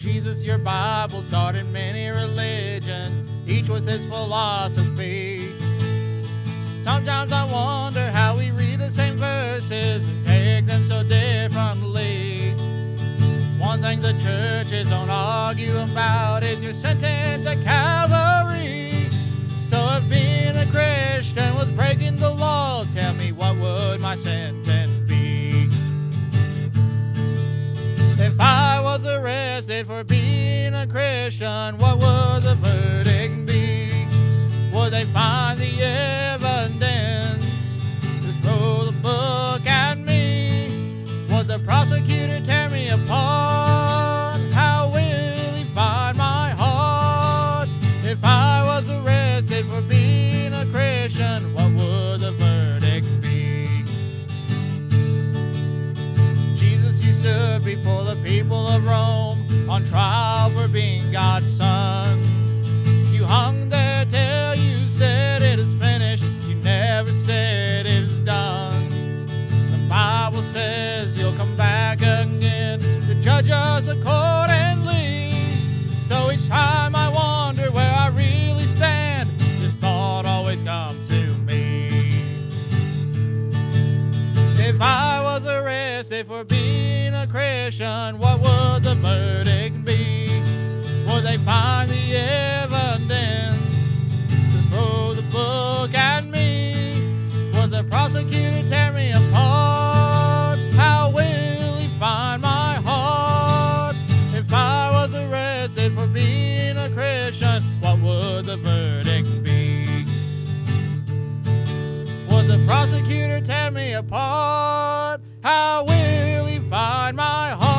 Jesus, your Bible started many religions, each with its philosophy. Sometimes I wonder how we read the same verses and take them so differently. One thing the churches don't argue about is your sentence at Calvary. So if being a Christian was breaking the law, tell me what would my sentence arrested for being a Christian, what would the verdict be? Would they find the evidence to throw the book at me? Would the prosecutor tear me apart? Before the people of Rome on trial for being God's son. You hung there till you said it is finished. You never said it is done. The Bible says you'll come back again to judge us accordingly. So each time I wonder where I really stand, this thought always comes to me. If I arrested for being a Christian, what would the verdict be? Would they find the evidence to throw the book at me? Would the prosecutor tear me apart? How will he find my heart? If I was arrested for being a Christian, what would the verdict be? Would the prosecutor apart, how will he find my heart?